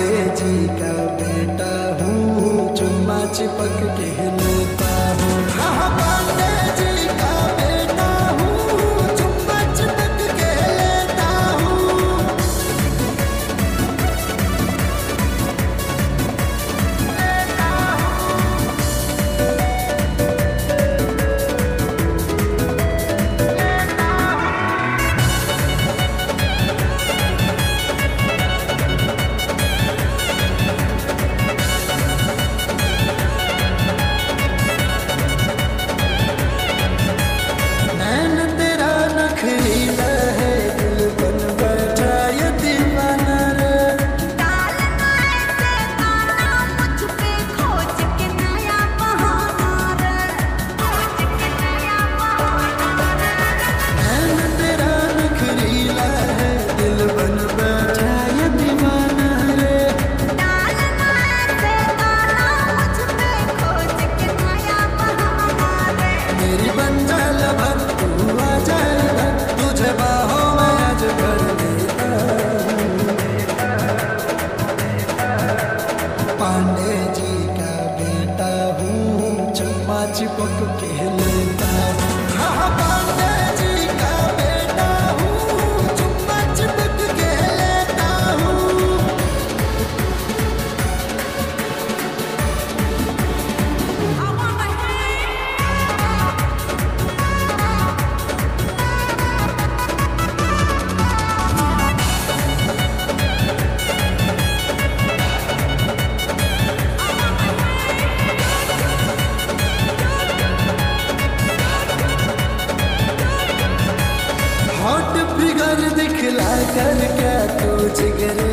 पांडे जी का बेटा हूँ चुम्मा चिपक के लेता हूँ। कर क्या तू जिगर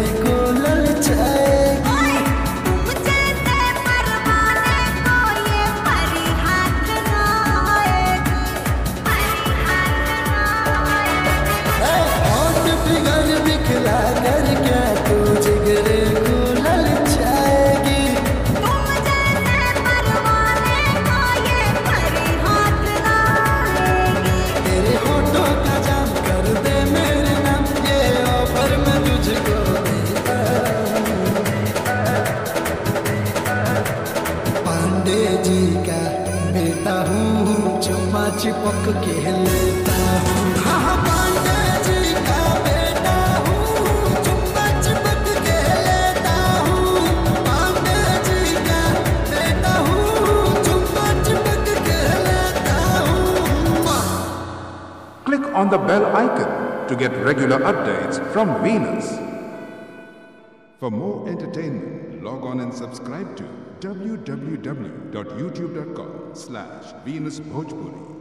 हूँ चुम्मा चिपक के लेता हूँ Click on the bell icon to get regular updates from Venus. For more entertainment, log on and subscribe to www.youtube.com slash Venus Bhojpuri.